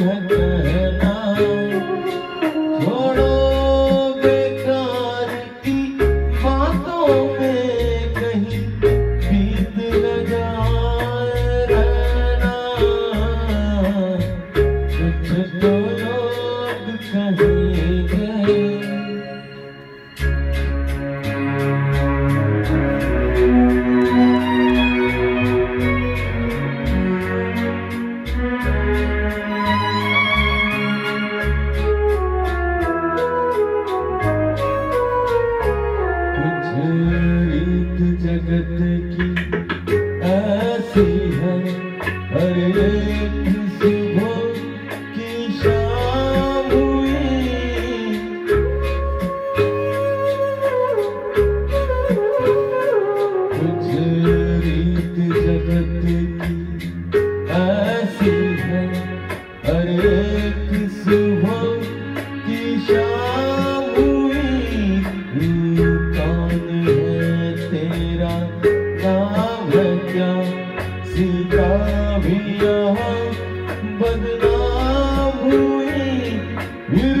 Oh. Yeah.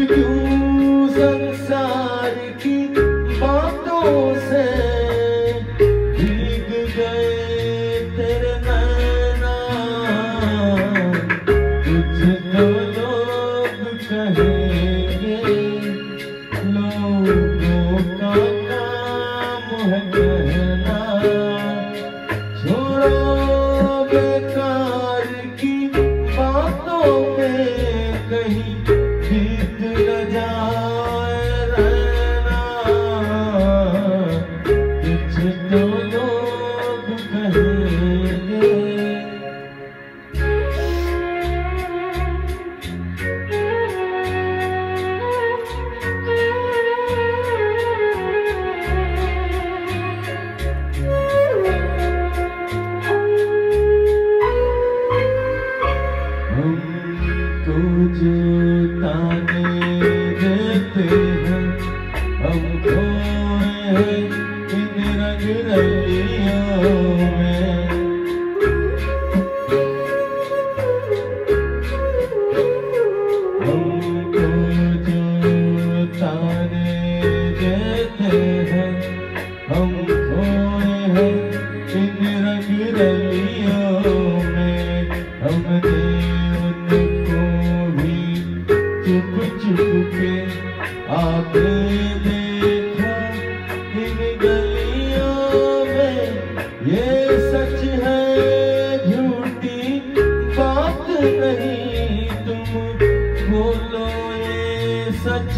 कुछ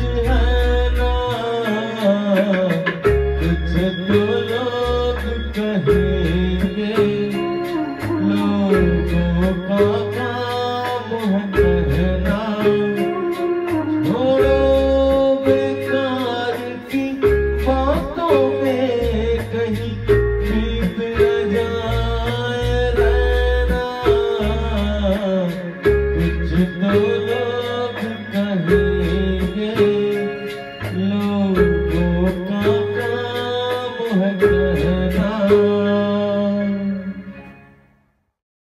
तो लोग कहेंगे लोगों का